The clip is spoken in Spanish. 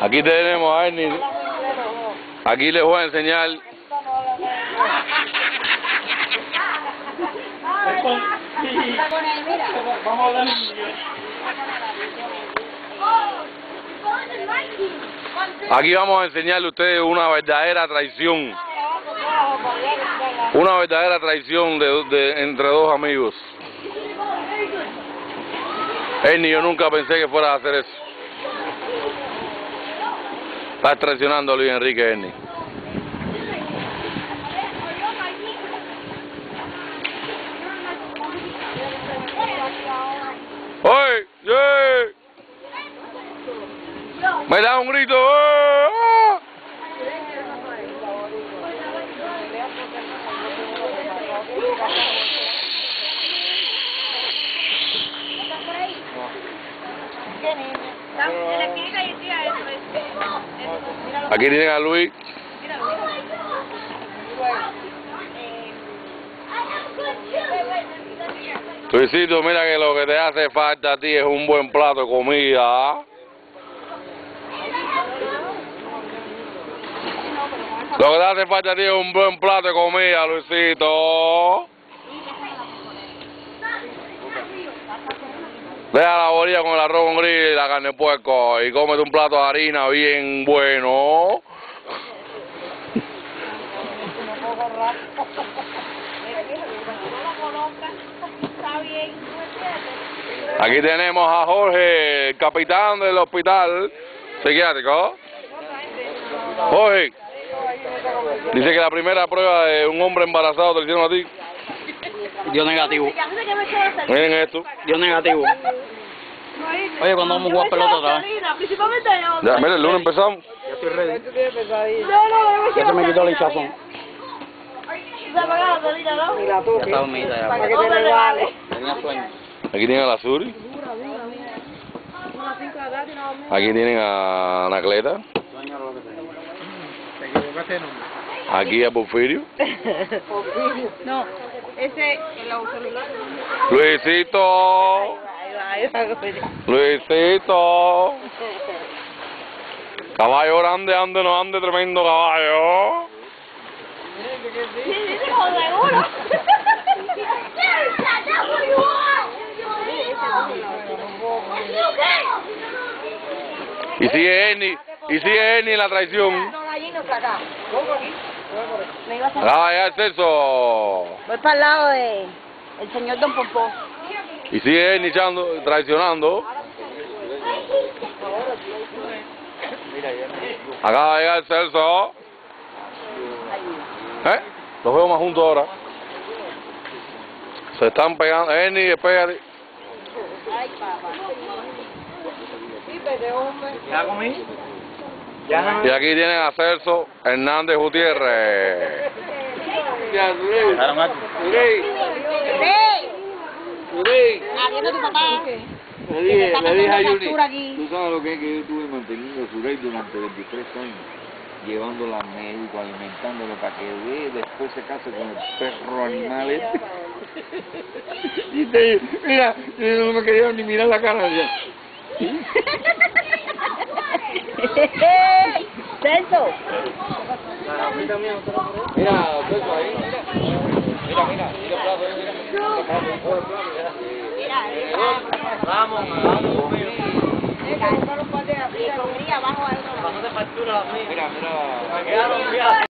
Aquí tenemos a Ernie. Aquí les voy a enseñar. Aquí vamos a enseñarle a ustedes una verdadera traición. Una verdadera traición de, de- entre dos amigos. Ernie, yo nunca pensé que fuera a hacer eso. Estás traicionando a Luis Enrique, Ernie. ¡Oye! ¡Yeah! Me da un grito. ¡Oh! Aquí tienen a Luis. Luisito, mira que lo que te hace falta a ti es un buen plato de comida. Lo que te hace falta a ti es un buen plato de comida, Luisito. Deja la bolilla con el arroz con gris y la carne de puerco y cómete un plato de harina bien bueno. Aquí tenemos a Jorge, el capitán del hospital psiquiátrico. Jorge, dice que la primera prueba de un hombre embarazado te la hicieron a ti. Dio negativo. Miren esto. Dio negativo. Oye, cuando vamos a jugar pelota otra vez. Ya, miren, el lunes empezamos. Ya estoy ready. No, no, no. Ya se me quitó el hinchazón. Ya está ya. Para que te regale. Tenía sueño. Aquí tienen a la Suri. Aquí tienen a Anacleta. Aquí a Porfirio. No, ese celular. Luisito. Luisito. Caballo grande, ande, no ande, tremendo caballo. Sí, dice con seguro. Y sigue Ernie, y sigue Ernie en la traición. No, allí no está acá. Me iba a hacer- Acaba de llegar Celso. Voy para el lado de el señor Don Pompó. Y sigue Ernie echando, traicionando. Acaba de llegar Celso. ¿Eh? Los veo más juntos ahora. Se están pegando. Ernie, pégate. ¿Ya comí? Y aquí tienen a Celso Hernández Gutiérrez. Claro, Marco. Atiende a tu papá. Le dije, le dije a Yuli, tú sabes lo que es que yo estuve manteniendo a Surey durante 23 años, llevándola al médico, alimentándolo para que de- después se case con el perro animal este. y te, mira, yo no me quería ni mirar la cara. decía, Celso. Mira, Celso, ahí, mira. Mira, mira, mira el plato, ahí, mira. Vamos, vamos. Mira. Abajo ahí. Cuando te factura. Mira, mira.